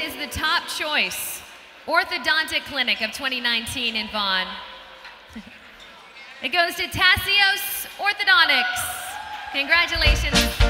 is the top choice orthodontic clinic of 2019 in Vaughan. It goes to Tasios Orthodontics. Congratulations.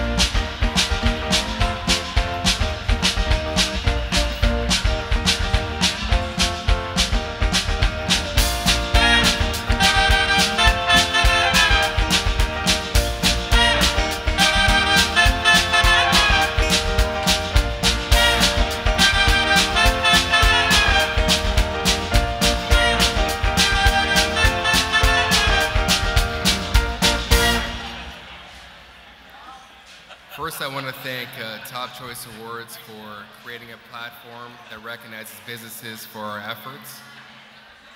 First, I want to thank uh, Top Choice Awards for creating a platform that recognizes businesses for our efforts.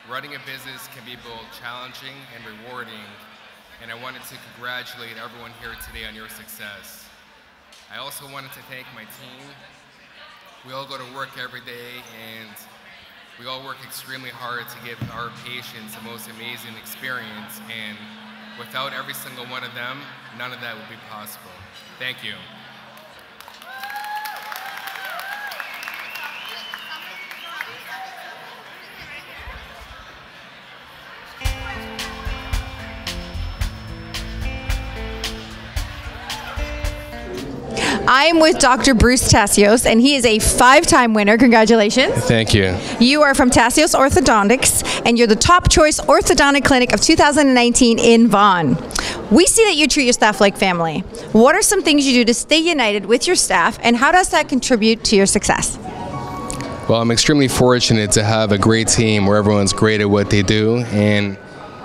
Running a business can be both challenging and rewarding, and I wanted to congratulate everyone here today on your success. I also wanted to thank my team. We all go to work every day, and we all work extremely hard to give our patients the most amazing experience, and without every single one of them, none of that would be possible. Thank you. I'm with Dr. Bruce Tasios, and he is a five time winner. Congratulations. Thank you. You are from Tasios Orthodontics, and you're the top choice orthodontic clinic of 2019 in Vaughan. We see that you treat your staff like family. What are some things you do to stay united with your staff, and how does that contribute to your success? Well, I'm extremely fortunate to have a great team where everyone's great at what they do, and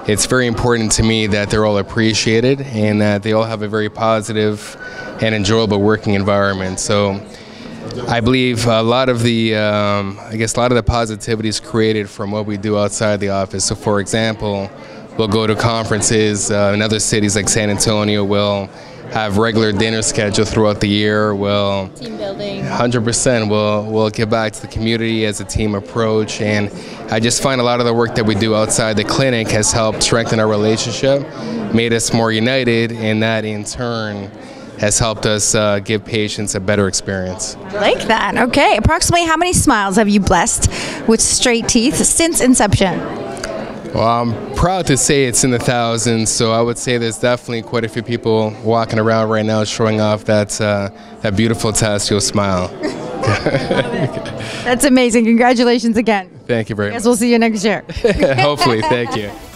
it's very important to me that they're all appreciated and that they all have a very positive and enjoyable working environment. So I believe a lot of the, um, I guess a lot of the positivity is created from what we do outside the office. So for example, we'll go to conferences uh, in other cities like San Antonio, we'll have regular dinner schedule throughout the year. We'll team building. 100%. We'll we'll give back to the community as a team approach, and I just find a lot of the work that we do outside the clinic has helped strengthen our relationship, made us more united, and that in turn has helped us uh, give patients a better experience. I like that. Okay. Approximately how many smiles have you blessed with straight teeth since inception? Well, I'm proud to say it's in the thousands, so I would say there's definitely quite a few people walking around right now showing off that, uh, that beautiful Tassio smile. That's amazing. Congratulations again. Thank you very I guess much. we'll see you next year. Hopefully, thank you.